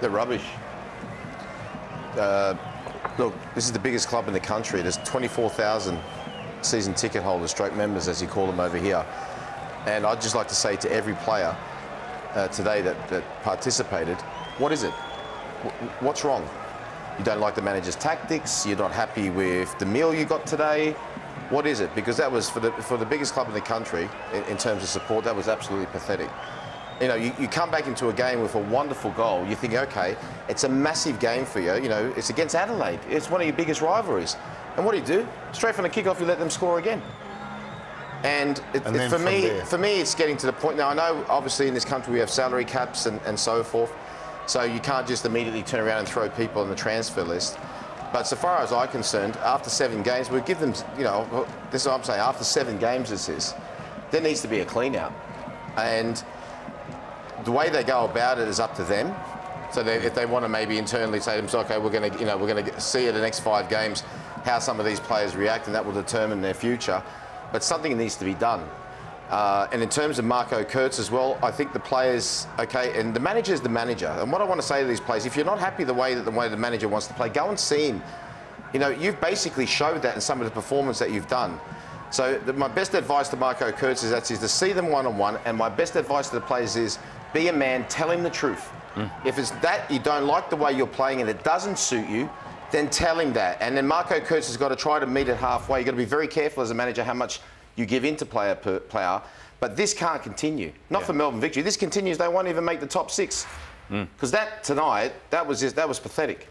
They're rubbish. Uh, look, this is the biggest club in the country. There's 24,000 season ticket holders, stroke members, as you call them over here. And I'd just like to say to every player uh, today that, that participated, what is it? Wh- What's wrong? You don't like the manager's tactics. You're not happy with the meal you got today. What is it? Because that was for the for the biggest club in the country in, in terms of support. That was absolutely pathetic. You know, you, you come back into a game with a wonderful goal. You think, okay, it's a massive game for you. You know, it's against Adelaide. It's one of your biggest rivalries. And what do you do? Straight from the kickoff, you let them score again. And, it, And it- for me, there. for me, it's getting to the point now. I know, obviously, in this country we have salary caps and, and so forth, so you can't just immediately turn around and throw people on the transfer list. But so far as I'm concerned, after seven games, we give them, you know, this is what I'm saying. After seven games, this is, there needs to be a clean out, and the way they go about it is up to them. So they, if they want to maybe internally say to themselves, okay, we're going to, you know, we're going to see in the next five games how some of these players react, and that will determine their future. But something needs to be done. Uh, and in terms of Marco Kurz as well, I think the players, okay, and the manager is the manager. And what I want to say to these players, if you're not happy the way that the way the manager wants to play, go and see him. You know, you've basically showed that in some of the performance that you've done. So the, my best advice to Marco Kurz is is to see them one on one, and my best advice to the players is be a man, tell him the truth. Hmm. If it's that you don't like the way you're playing and it doesn't suit you, then tell him that. And then Marco Kurz has got to try to meet it halfway. You've got to be very careful as a manager how much you give into player per player. But this can't continue. Not for Melbourne victory. This continues. They won't even make the top six. Hmm. Because that tonight, that was just, that was pathetic.